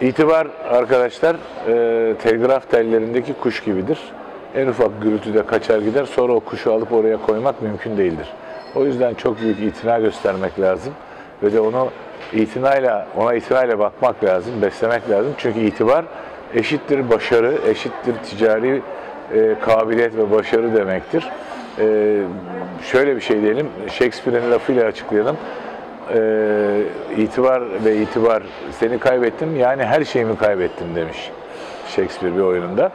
İtibar arkadaşlar e, telgraf tellerindeki kuş gibidir. En ufak gürültüde kaçar gider sonra o kuşu alıp oraya koymak mümkün değildir. O yüzden çok büyük itina göstermek lazım ve de onu itinayla ona itinayla bakmak lazım, beslemek lazım. Çünkü itibar eşittir başarı, eşittir ticari e, kabiliyet ve başarı demektir. E, şöyle bir şey diyelim, Shakespeare'in lafıyla açıklayalım e, itibar ve itibar seni kaybettim yani her şeyimi kaybettim demiş Shakespeare bir oyununda.